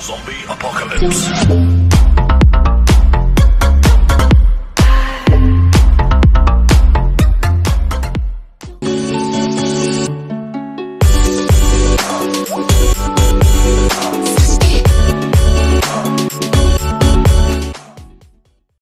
Zombie Apocalypse.